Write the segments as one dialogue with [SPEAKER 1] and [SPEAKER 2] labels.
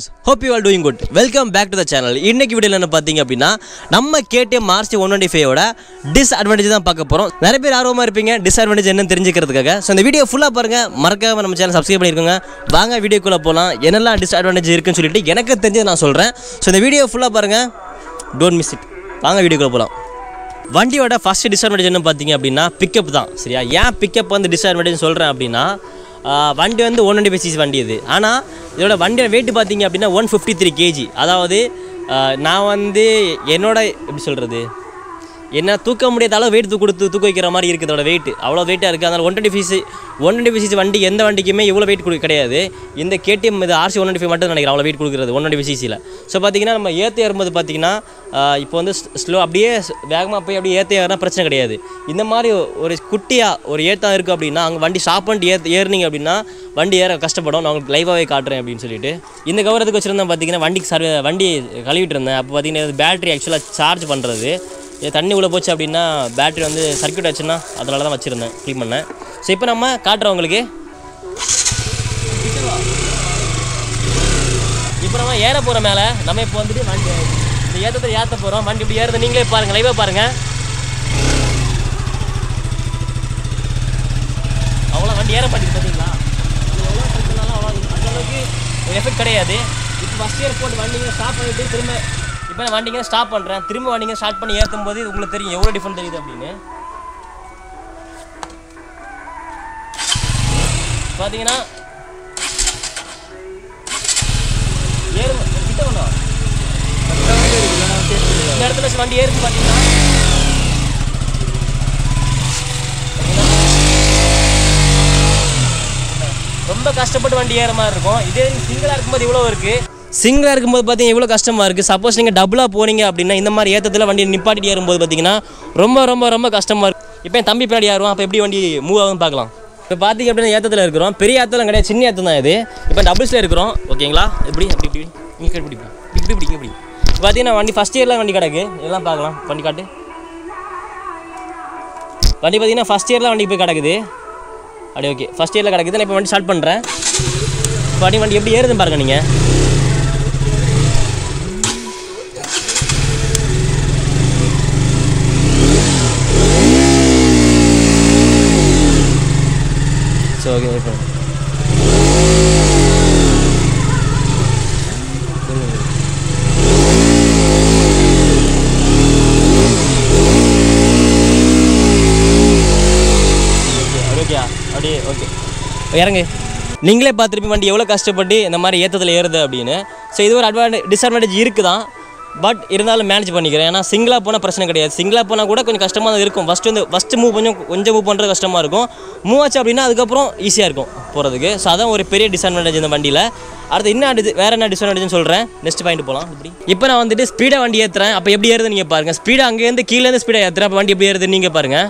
[SPEAKER 1] Friends hope you all doing good welcome back to the channel இன்னைக்கு வீடியோவில் என்ன பார்த்தீங்க அப்படின்னா நம்ம கேடிஎம் மார்ச் ஒன் டுவெண்ட்டி ஃபைவோட டிஸ்அட்வான்டேஜ் தான் பார்க்க போகிறோம் நிறைய பேர் ஆர்வமாக இருப்பீங்க டிஸ்அட்வான்டேஜ் என்னன்னு தெரிஞ்சுக்கிறதுக்காக. ஸோ இந்த வீடியோ ஃபுல்லாக பாருங்கள் மறக்காம நம்ம சேனல் சப்ஸ்கிரைப் பண்ணியிருக்கோங்க வாங்க வீடியோக்குள்ளே போகலாம் என்னெல்லாம் டிஸ்அட்வான்டேஜ் இருக்குன்னு சொல்லிட்டு எனக்கு தெரிஞ்சதை நான் சொல்கிறேன் ஸோ இந்த வீடியோ ஃபுல்லாக பாருங்கள் டோன்ட் மிஸ் இட் வாங்க வீடியோக்குள்ளே போகலாம் வண்டியோட ஃபஸ்ட் டிஸ்அட்வான்டேஜ் என்ன பார்த்தீங்க அப்படின்னா பிக்கப் தான். சரியா? ஏன் பிக்கப் வந்து டிஸ்அட்வான்டேஜ் சொல்கிறேன் அப்படின்னா வண்டி வந்து ஒன் ஹண்ட்ரட் பிசிஸ் வண்டி இது. ஆனால் இதோட வண்டியோட வெயிட் பார்த்தீங்க அப்படின்னா ஒன் ஃபிஃப்டி த்ரீ கேஜி அதாவது நான் வந்து என்னோட எப்படி சொல்கிறது என்ன தூக்க முடியாத அளவு வெயிட் கொடுத்து தூக்க வைக்கிற மாதிரி இருக்குது அதோட வெயிட் அவ்வளோ வெயிட்டாக இருக்குது அதனால் one twenty fees one twenty fees வண்டி எந்த வண்டிக்குமே இவ்வளோ வெயிட் கொடுக்க கிடையாது. இந்த கேடிஎம் இது ஆர்சி ஒன் டுவெண்ட்டி ஃபைவ் மட்டும் நினைக்கிறேன். அவ்வளோ வெயிட் கொடுக்குறது ஒன் டுவெண்ட்டி சிசியில் ஸோ பார்த்தீங்கன்னா நம்ம ஏற்ற ஏறும்போது பார்த்தீங்கன்னா இப்போ வந்து ஸ்லோ அப்படியே வேகமாக போய் அப்படியே ஏற்றி ஏறினா பிரச்சனை கிடையாது. இந்த மாதிரி ஒரு குட்டியாக ஒரு ஏற்றம் இருக்குது அப்படின்னா அங்கே வண்டி ஸ்டாப் பண்ணிட்டு ஏற்று ஏறுனீங்க அப்படின்னா வண்டி ஏற கஷ்டப்படும். நான் உங்களுக்கு லைவாகவே காட்டுறேன் அப்படின்னு சொல்லிட்டு. இந்த கவரத்துக்கு வச்சுருந்தேன் பார்த்தீங்கன்னா வண்டிக்கு சர்வே வண்டி கழுவிட்டு இருந்தேன். அப்போ பார்த்தீங்கன்னா பேட்டரி ஆக்சுவலாக சார்ஜ் பண்ணுறது இது தண்ணி உள்ளே போச்சு அப்படின்னா பேட்டரி வந்து சர்க்யூட் ஆச்சுன்னா அதனால தான் வச்சுருந்தேன் க்ளீன் பண்ணேன். ஸோ இப்போ நம்ம காட்டுறோம் உங்களுக்கு. இப்போ நம்ம ஏற போகிற மேலே நம்ம இப்போ வந்துட்டு வண்டி இந்த ஏற்றத்தை ஏற்ற போகிறோம் வண்டி இப்படி ஏறுறது நீங்களே பாருங்கள் லைவாக பாருங்கள் அவ்வளோ வண்டி ஏற மாட்டேங்குது பார்த்தீங்களா எவ்வளோ பிரச்சனாலும் அவ்வளோ அந்த அளவுக்கு ஒரு எஃபெக்ட் கிடையாது. இப்போ ஃபஸ்ட் இயர் போட்டு வண்டிங்க ஸ்டாப் பண்ணிவிட்டு திரும்ப இப்போ நான் வண்டிங்க ஸ்டாப் பண்ணுறேன் திரும்ப வண்டிங்க ஸ்டார்ட் பண்ணி ஏற்றும் போது உங்களுக்கு தெரியும். எவ்வளோ டிஃப்ரெண்ட் தெரியுது அப்படின்னு. பார்த்தீங்கன்னா ஏறு கிட்ட வேணும் இந்த இடத்துல வண்டி ஏறுது பார்த்தீங்கன்னா ரொம்ப கஷ்டப்பட்டு வண்டி ஏற மாதிரி இருக்கும். இதே சிங்கிளாக இருக்கும்போது இவ்வளோ இருக்குது சிங்கிளாக இருக்கும்போது பார்த்தீங்கன்னா எவ்வளோ கஷ்டமாக இருக்குது சப்போஸ் நீங்கள் டபுளாக போனீங்க அப்படின்னா இந்த மாதிரி ஏற்றத்தில் வண்டி நிப்பாட்டிட்டு ஏறும்போது பார்த்தீங்கன்னா ரொம்ப ரொம்ப ரொம்ப கஷ்டமாக இருக்குது இப்போ என் தம்பி பின்னாடி ஏறுவான் அப்போ எப்படி வண்டி மூவ் ஆகும் பார்க்கலாம் இப்போ பார்த்தீங்க அப்படின்னா ஏற்றத்தில் இருக்கிறோம். பெரிய ஏற்றலாம் கிடையாது சின்ன ஏற்றம் தான் இது. இப்போ டபுள்ஸில் இருக்கிறோம். ஓகேங்களா? எப்படி அப்படி இப்படி இங்கே இப்படி இப்படி இப்படி இப்படி இப்படி. இப்போ பார்த்தீங்கன்னா வண்டி ஃபஸ்ட் இயரில் வண்டி கிடக்கு. எல்லாம் பார்க்கலாம் வண்டி காட்டு. வண்டி பார்த்தீங்கன்னா ஃபஸ்ட் இயரில் வண்டி போய் கிடக்குது. அப்படி ஓகே. ஃபஸ்ட் இயரில் கிடக்குது. நான் இப்போ வண்டி ஸ்டார்ட் பண்ணுறேன் வண்டி வண்டி எப்படி ஏறுதுன்னு பாருங்கள் நீங்கள் ஸோ ஓகே அப்படியே ஓகே இறங்கு. நீங்களே பார்த்துருப்பீங்க வண்டி எவ்வளோ கஷ்டப்பட்டு இந்த மாதிரி ஏற்றத்தில் ஏறுது அப்படின்னு. ஸோ இது ஒரு அட்வான்டேஜ் டிஸ்அட்வான்டேஜ் இருக்குது தான் பட் இருந்தாலும் மேனேஜ் பண்ணிக்கிறேன். ஏன்னா சிங்கிளாக போனால் பிரச்சனை கிடையாது. சிங்கிளாக போனால் கூட கொஞ்சம் கஷ்டமாக தான் இருக்கும். ஃபஸ்ட்டு வந்து ஃபஸ்ட்டு மூவ் கொஞ்சம் கொஞ்சம் மூவ் பண்ணுறது கஷ்டமாக இருக்கும். மூவ் ஆச்சு அப்படின்னா அதுக்கப்புறம் ஈஸியாக இருக்கும் போகிறதுக்கு ஸோ அதான் ஒரு பெரிய டிஸ்அட்வான்டேஜ் இந்த வண்டியில். அடுத்து என்ன அடி வேறு என்ன டிஸ்அட்வான்டேஜ்னு சொல்கிறேன் நெக்ஸ்ட் பாயிண்ட் போகலாம் இப்படி. இப்போ நான் வந்துட்டு ஸ்பீடாக வண்டி ஏற்றுறேன் அப்போ எப்படி ஏறுது நீங்கள் பாருங்கள் ஸ்பீடாக அங்கேருந்து கீழேருந்து ஸ்பீடாக ஏற்றுறேன் அப்போ வண்டி எப்படி ஏறுது நீங்கள் பாருங்கள்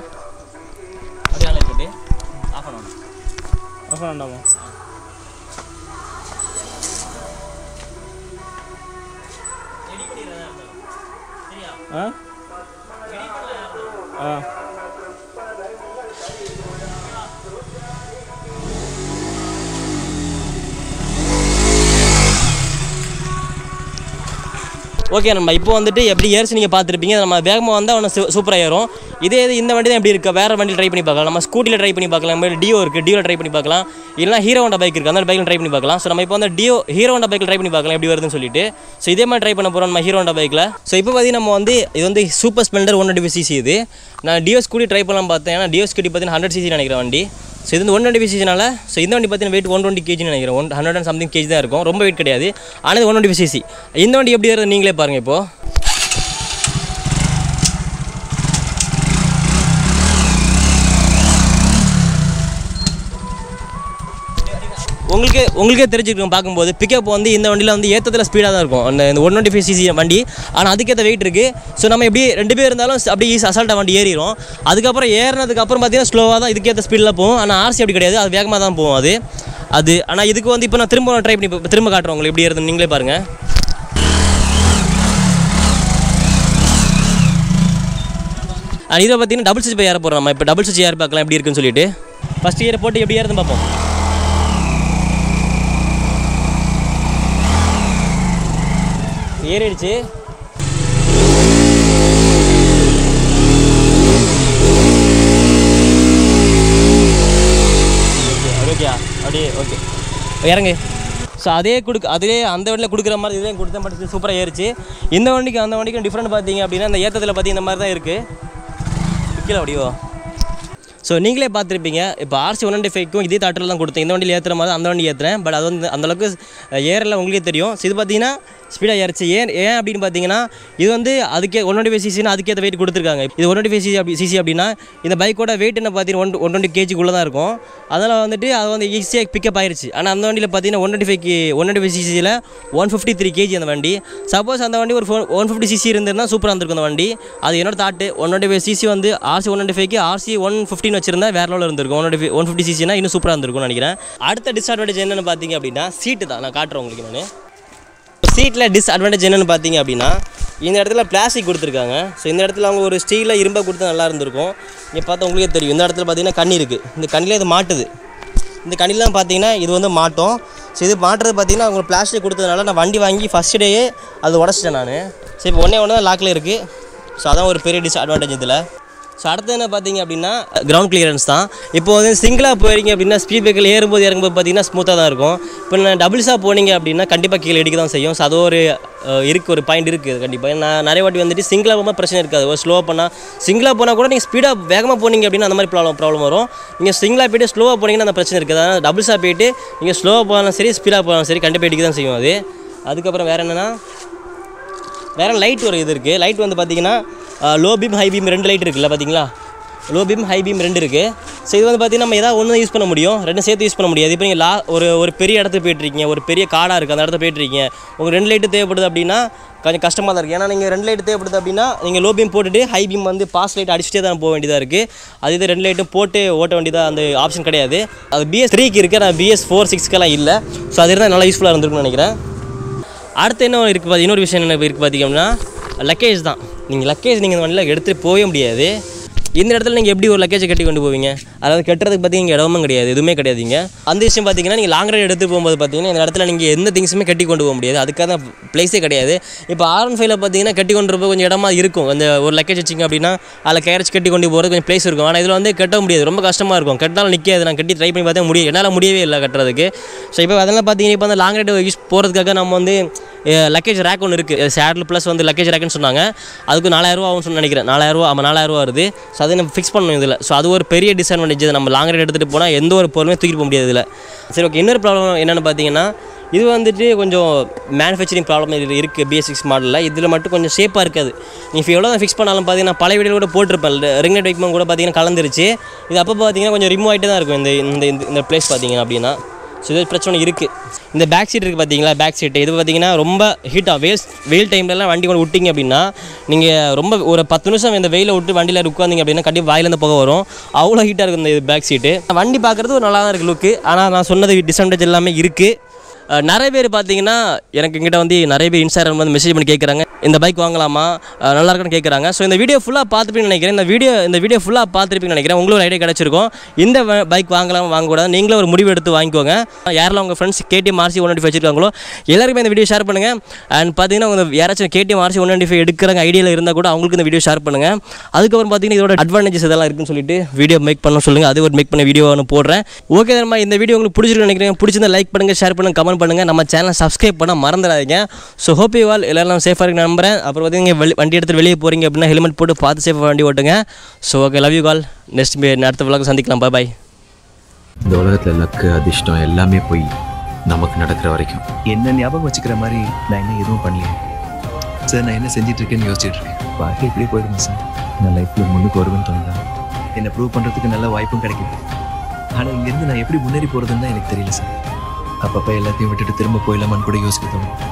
[SPEAKER 1] அப்படியே ஆஃப் பண்ணணும்
[SPEAKER 2] ஆஃப் பண்ணாமா 嗯嗯
[SPEAKER 1] ஓகே நம்ம இப்போ வந்துட்டு எப்படி ஏறிச்சு நீங்கள் பார்த்துருப்பீங்க. நம்ம வேகமாக வந்தால் அவனை சூப்பராக ஏறும் இதே இது இந்த வண்டி தான் எப்படி இருக்குது வேறு வண்டியில் ட்ரை பண்ணி பார்க்கலாம். நம்ம ஸ்கூட்டியில் ட்ரை பண்ணி பார்க்கலாம். நம்ம டியோ இருக்குது டியோவில் ட்ரை பண்ணி பார்க்கலாம். இல்லைனா ஹீரோ ஹோண்டா பைக் இருக்குது அந்த பைக்கில் ட்ரை பண்ணி பார்க்கலாம். ஸோ நம்ம இப்போ வந்து டியோ ஹீரோ ஹோண்டா பைக்கில் ட்ரை பண்ணி பார்க்கலாம். எப்படி வருதுன்னு சொல்லிட்டு. ஸோ இதே மாதிரி ட்ரை பண்ண போகிறோம் நம்ம ஹீரோ ஹோண்டா பைக்கில் ஸோ இப்போ பார்த்தீங்கன்னா நம்ம வந்து இது வந்து super splendor one twenty CC இது. நான் டியோ ஸ்கூட்டி ட்ரை பண்ணலாம் பார்த்தேன். ஏன்னா டியோ ஸ்கூட்டி பார்த்தீங்கன்னா ஹண்ட்ரட் சிசி நினைக்கிறேன் வண்டி. ஸோ இது வந்து ஒன் டுவெண்ட்டி சிசினால ஸோ இந்த வண்டி பார்த்தீங்கன்னா வெயிட் ஒன் டுவெண்ட்டி கேஜின்னு நினைக்கிறேன். One hundred and something KG தான் இருக்கும். ரொம்ப வெயிட் கிடையாது. ஆனால் ஒன் டுவெண்ட்டி சிசி இந்த வண்டி எப்படி வருது நீங்களே பாருங்கள் இப்போது உங்களுக்கே உங்களுக்கே தெரிஞ்சுக்கணும் பார்க்கும்போது பிக்கப் வந்து இந்த வண்டியில் வந்து ஏற்றத்தில் ஸ்பீடாக தான் இருக்கும். அந்த இந்த ஒன் டுவெண்ட்டி ஃபைவ் சிசி வண்டி. ஆனால் அதுக்கேற்ற வெயிட் இருக்குது ஸோ நம்ம எப்படி ரெண்டு பேர் இருந்தாலும் அப்படியே ஈஸி அசால்ட்டாக வண்டி ஏறிடும் அதுக்கப்புறம் ஏறினதுக்கப்புறம் பார்த்தீங்கன்னா ஸ்லோவாக தான் இதுக்கேற்ற ஸ்பீடில் போகும். ஆனால் ஆர்சி அப்படி கிடையாது. அது வேகமாக தான் போகும் அது. அது ஆனால் இதுக்கு வந்து இப்போ நான் திரும்ப ட்ரை பண்ணி திரும்ப காட்டுறேன் உங்களுக்கு எப்படி இருந்து நீங்களே பாருங்கள் இதை பார்த்தீங்கன்னா டபுள் ஸ்விட்ச் ஏற போகிறோம் நம்ம. இப்போ டபுள் ஸ்விட்ச் ஏர் பார்க்கலாம் எப்படி இருக்குன்னு சொல்லிட்டு. ஃபஸ்ட் இயர் போட்டு எப்படி ஏறுதுன்னு பார்ப்போம். ஏறிடுச்சு. ஓகேயா அப்படியே ஓகே இறங்கு. ஸோ அதே கொடுக்க அதே அந்த வண்டியில் கொடுக்குற மாதிரி இதே கொடுத்த மட்டும் சூப்பராக ஏறிச்சு. இந்த வண்டிக்கு அந்த வண்டிக்கும் டிஃப்ரெண்ட் பார்த்தீங்க அப்படின்னா இந்த ஏற்றத்தில் பார்த்தீங்க இந்த மாதிரி தான் இருக்குது கீழே அப்படியோ ஸோ நீங்களே பார்த்துருப்பீங்க இப்போ ஆர்சி ஒன் ஹண்ட்ரட் ஃபைவ்க்கும் இதே தாட்டில் தான் கொடுத்தேன். இந்த வண்டியில் ஏற்றுற மாதிரி அந்த வண்டி ஏற்றுறேன் பட் அது வந்து அந்தளவுக்கு ஏறல உங்களுக்கே தெரியும். ஸோ இது பார்த்தீங்கன்னா ஸ்பீடாக ஏறிச்சு. ஏன் ஏன் அப்படின்னு பார்த்தீங்கன்னா இது வந்து அதுக்கே ஒன் டுவெண்ட்டி ஃபைவ் சிசினா அதுக்கேற்ற வெயிட் கொடுத்துருக்காங்க. இது ஒன் டுவெண்ட்டி ஃபைவ் சிசி அப்படி சிசி அப்படின்னா இந்த பைக்கோட வெயிட் என்ன பார்த்தீங்கன்னா ஒன் ஒன் டுவெண்ட்டி கேஜிக்குள்ளே தான் இருக்கும். அதனால் வந்துட்டு அது வந்து ஈஸியாக பிக்கப் ஆயிடுச்சு ஆனால் அந்த வண்டியில் பார்த்தீங்கன்னா one twenty five one twenty five சிசியில் one fifty three KG அந்த வண்டி. சப்போஸ் அந்த வண்டி ஒரு ஃபோன் ஒன் ஃபிஃப்டி சிசி இருந்திருந்தா சூப்பராக இருந்திருக்கும் அந்த வண்டி. அது என்னோட thought one twenty five CC வந்து ஆர்சி ஒன் டுவெண்ட்டி ஃபைவ்க்கு ஆர்சி ஒன் ஃபிஃப்டின் வச்சிருந்தா வேற லெவலில் இருந்திருக்கும். ஒன் டுவெண்ட்டி ஒன் ஃபிஃப்டி சிசினா இன்னும் சூப்பராக இருந்திருக்கும்னு நினைக்கிறேன். அடுத்த டிஸ்அட்வான்டேஜ் என்னென்னு பார்த்தீங்க அப்படின்னா சீட்டு தான். நான் காட்டுறேன் உங்களுக்கு நான். சீட்டில் டிஸ்அட்வான்டேஜ் என்னென்னு பார்த்தீங்க அப்படின்னா இந்த இடத்துல பிளாஸ்டிக் கொடுத்துருக்காங்க. ஸோ இந்த இடத்துல அவங்க ஒரு ஸ்டீலில் இரும்பை கொடுத்தா நல்லா இருந்திருக்கும். இங்கே பார்த்தா உங்களுக்கே தெரியும். இந்த இடத்துல பார்த்தீங்கன்னா கண்ணி இருக்குது இந்த கண்ணிலே இது மாட்டுது. இந்த கண்ணிலாம் பார்த்தீங்கன்னா இது வந்து மாட்டோம். ஸோ இது மாட்டுறது பார்த்தீங்கன்னா அவங்க பிளாஸ்டிக் கொடுத்ததுனால நான் வண்டி வாங்கி ஃபஸ்ட் டேயே அது உடச்சிட்டேன் நான். ஸோ இப்போ ஒன்றே ஒன்று தான் லாக்கில் இருக்குது ஸோ அதான் ஒரு பெரிய டிஸ்அட்வான்டேஜ் இதில். ஸோ அடுத்து என்ன பார்த்தீங்க அப்படின்னா கிரவுண்ட் கிளியரன்ஸ் தான். இப்போ வந்து சிங்கிளாக போயிருக்கீங்க அப்படின்னா ஸ்பீட் பிரேக்கில் ஏறும்போது இறங்கும்போது பார்த்தீங்கன்னா ஸ்மூத்தாக தான் இருக்கும். இப்போ நான் டபுள்ஸாக போனீங்க அப்படின்னா கண்டிப்பாக கீழே இடிக்க தான் செய்யும். ஸோ அது ஒரு இருக்குது ஒரு பாயிண்ட் இருக்குது கண்டிப்பாக நான் நிறைய வாட்டி வந்துட்டு சிங்கிளாக போகும்போது பிரச்சனை இருக்காது. ஒரு ஸ்லோவாக போனால் சிங்கிளாக போனால் கூட நீங்கள் ஸ்பீடாக வேகமாக போனீங்க அப்படின்னா அந்த மாதிரி ப்ராப்ளம் ப்ராப்ளம் வரும். நீங்கள் சிங்கிளாக போயிட்டு ஸ்லோவாக போனீங்கன்னா அந்த பிரச்சனை இருக்குது. அதனால் டபுள்ஸாக போயிட்டு நீங்கள் ஸ்லோவாக போனாலும் சரி ஸ்பீடாக போனாலும் சரி கண்டிப்பாக இடிக்க தான் செய்யும் அது. அதுக்கப்புறம் வேறு என்னென்னா வேறு லைட் ஒரு இது இருக்குது லைட் வந்து பார்த்தீங்கன்னா லோ பீம் ஹை பீம் ரெண்டு லைட் இருக்குல்ல பார்த்தீங்களா லோ பீம் ஹை பீம் ரெண்டு இருக்குது ஸோ இது வந்து பார்த்தீங்கன்னா நம்ம ஏதாவது ஒன்று யூஸ் பண்ண முடியும். ரெண்டு சேர்த்து யூஸ் பண்ண முடியாது. இப்போ நீங்கள் லா ஒரு ஒரு பெரிய இடத்துக்கு போயிட்டுருக்கீங்க ஒரு பெரிய காடாக இருக்குது அந்த இடத்துல போயிட்டுருக்கீங்க. உங்களுக்கு ரெண்டு லைட்டு தேவைப்படுது அப்படின்னா கொஞ்சம் கஷ்டமாக தான் இருக்குது ஏன்னா நீங்கள் ரெண்டு லைட் தேவைப்படுது அப்படின்னா நீங்கள் லோ பீம் போட்டுட்டு ஹை பீம் வந்து பாஸ் லைட் அடிச்சுட்டே தான் போக வேண்டியதாக இருக்குது அது இது ரெண்டு லைட்டும் போட்டு ஓட்ட வேண்டியதாக அந்த ஆப்ஷன் கிடையாது. அது பிஎஸ் த்ரீக்கு இருக்குது நான் பிஎஸ் ஃபோர் சிக்ஸ்க்கெல்லாம் இல்லை. ஸோ அது இருந்தால் நல்லா யூஸ்ஃபுல்லாக இருந்திருக்குன்னு நினைக்கிறேன். அடுத்து என்ன இருக்குது பார்த்து இன்னொரு விஷயம் என்ன இருக்குது பார்த்தீங்கன்னா லக்கேஜ் தான். நீங்கள் லக்கேஜ் நீங்கள் இந்த வண்டியில் எடுத்துகிட்டு போகவே முடியாது. இந்த இடத்துல நீங்கள் எப்படி ஒரு லக்கேஜை கட்டி கொண்டு போவீங்க? அதாவது கட்டுறதுக்கு பார்த்தீங்க இடமும் கிடையாது எதுவுமே கிடையாதுங்க அந்த விஷயம் பார்த்தீங்கன்னா நீங்கள் லாங் ரைடு எடுத்து போகும்போது பார்த்தீங்கன்னா இந்த இடத்துல நீங்கள் எந்த திங்ஸுமே கட்டி கொண்டு போக முடியாது. அதுக்கான ப்ளேஸே கிடையாது. இப்போ ஆர் ஒன் ஃபைவ்ல பார்த்தீங்கன்னா கட்டி கொண்டு போக கொஞ்சம் இடமா இருக்கும். அந்த ஒரு லக்கேஜ் வச்சிங்க அப்படின்னா அதில் கேரேஜ் கட்டி கொண்டு போகிறது கொஞ்சம் ப்ளேஸ் இருக்கும். ஆனால் இதில் வந்து கட்ட முடியாது. ரொம்ப கஷ்டமாக இருக்கும். கட்டினாலும் நிற்காது நான் கட்டி ட்ரை பண்ணி பார்த்தா முடியும் என்னால் முடியவே இல்லை கட்டுறதுக்கு. ஸோ இப்போ அதெல்லாம் பார்த்தீங்கன்னா இப்போ அந்த லாங் ரைடு யூஸ் போகிறதுக்காக நம்ம வந்து லக்கேஜ் ரேக் ஒன்று இருக்குது சேடில் ப்ளஸ் வந்து லக்கேஜ் ரேக்குன்னு சொன்னாங்க. அதுக்கு நாலாயிரரூவா ஆகும்னு சொல்லி நினைக்கிறேன். நாலாயிரரூவா ஆமாம் நாலாயிரரூவா வருது. ஸோ அதை நம்ம ஃபிக்ஸ் பண்ணணும் இதில். ஸோ அது ஒரு பெரிய டிஸ்அட்வான்டேஜ் நம்ம லாங் ரைட் எடுத்துகிட்டு போனால் எந்த ஒரு பொருளுமே தூக்கிட்டு போக முடியாது இதில். சரி ஓகே இன்னொரு ப்ராப்ளம் என்னென்னு பார்த்தீங்கன்னா இது வந்துட்டு கொஞ்சம் மேனுஃபேக்சரிங் ப்ராப்ளம் இதில் இருக்குது பிஎஸ்சிக்ஸ் மாடலில் இதில் மட்டும் கொஞ்சம் சேஃபாக இருக்காது. நீங்கள் எவ்வளோ தான் ஃபிக்ஸ் பண்ணாலும் பார்த்தீங்கன்னா பழைய வீடியோ கூட போட்டிருப்பேன். ரிங் நெட் வைக்கும் கூட பார்த்தீங்கன்னா கலந்துருச்சு. இது அப்போ பார்த்தீங்கன்னா கொஞ்சம் ரிமூவ் ஆகிட்டு தான் இருக்கும். இந்த இந்த இந்த- இந்த பிளேஸ் பார்த்தீங்கன்னா அப்படின்னா. ஸோ இது பிரச்சனை இருக்குது இந்த பேக் சீட் இருக்குது பார்த்தீங்களா பேக் சீட்டு இது பார்த்தீங்கன்னா ரொம்ப ஹீட்டாக வெயில் வெயில் டைம்லலாம் வண்டி கொண்டு விட்டிங்க அப்படின்னா நீங்கள் ரொம்ப ஒரு பத்து நிமிஷம் இந்த வெயிலில் விட்டு வண்டியில் உட்காந்திங்க அப்படின்னா கண்டிப்பாக வாயிலேருந்து போக வரும். அவ்வளோ ஹீட்டாக இருக்கும் இந்த பேக் சீட்டு வண்டி பார்க்குறது ஒரு நல்லா தான் இருக்குது லுக்கு ஆனால் நான் சொன்னது டிஸ்அட்வான்டேஜ் எல்லாமே இருக்குது நிறைய பேர் பார்த்தீங்கன்னா எனக்கு எங்கிட்ட வந்து நிறைய பேர் இன்ஸ்டாகிராம் வந்து மெசேஜ் பண்ணி கேட்குறாங்க. இந்த பைக் வாங்கலாமா? நல்லா இருக்குன்னு கேட்குறாங்க. ஸோ இந்த வீடியோ ஃபுல்லாக பார்த்துப்பீங்கன்னு நினைக்கிறேன். இந்த வீடியோ இந்த வீடியோ ஃபுல்லாக பார்த்துருப்பீங்கன்னு நினைக்கிறேன். உங்களுக்கு ஒரு ஐடியா கிடச்சிருக்கும். இந்த பைக் வாங்கலாம் வாங்கக்கூடாது நீங்களும் ஒரு முடிவு எடுத்து வாங்கிக்கோங்க. யாரெல்லாம் உங்கள் ஃப்ரெண்ட்ஸ் கேடிஎம் ஆர்சி ஒன் வச்சிருக்காங்களோ எல்லாருமே இந்த வீடியோ ஷேர் பண்ணுங்கள் அண்ட் பார்த்தீங்கன்னா உங்கள் யாராச்சும் கேடிஎம் ஆர்சி ஒன் ஃபைவ் எடுக்கிறாங்க ஐடியாவில் இருந்தால் கூட அவங்களுக்கு இந்த வீடியோ ஷேர் பண்ணுங்கள் அதுக்கப்புறம் பார்த்தீங்கன்னா இதோட அட்வான்டேஜஸ் இதெல்லாம் இருக்குன்னு சொல்லிட்டு வீடியோ மேக் பண்ண சொல்லுங்கள் அது ஒரு மேக் பண்ண வீடியோ ஒன்று போடுறேன். ஓகே தரமா இந்த வீடியோ உங்களுக்கு பிடிச்சிருக்கு நினைக்கிறேன். பிடிச்சிருந்தா லைக் பண்ணுங்கள் ஷேர் பண்ணுங்கள் கமெண்ட் பண்ணுங்கள் நம்ம சேனலை சப்ஸ்கிரைப் பண்ண மறந்துடாதீங்க. ஸோ ஹோப் யூ ஆல் எல்லாரும் சேஃபாக இருக்கு நம்புறேன். அப்புறம் பார்த்தீங்க வெளி வண்டி எடுத்து வெளியே போகிறீங்க அப்படின்னா ஹெல்மெட் போட்டு பார்த்து சேஃபாக வண்டி ஓட்டுங்க. So okay love you all next அடுத்த vlog சந்திக்கலாம். பாய் பாய்
[SPEAKER 3] இந்த உலகத்துல லக்கு அதிர்ஷ்டம் எல்லாமே போய் நமக்கு நடக்கிற வரைக்கும்.
[SPEAKER 4] என்ன ஞாபகம் வச்சுக்கிற மாதிரி நான் என்ன எதுவும் பண்ணலையே சார் நான் என்ன செஞ்சுட்டு இருக்கேன்னு யோசிச்சுட்டு இருக்கேன் வாழ்க்கை இப்படியே போயிடுமா சார் நான் லைஃப்ல முன்னுக்கு வருவேன்னு தோணுதா? என்னை ப்ரூவ் பண்றதுக்கு நல்ல வாய்ப்பும் கிடைக்குது. ஆனா இங்கேருந்து நான் எப்படி முன்னேறி போறதுன்னு தான் எனக்கு தெரியல சார் அப்பப்போ எல்லாத்தையும் விட்டுட்டு திரும்ப போயிடலாமான்னு கூட யோசிக்க தோணும்.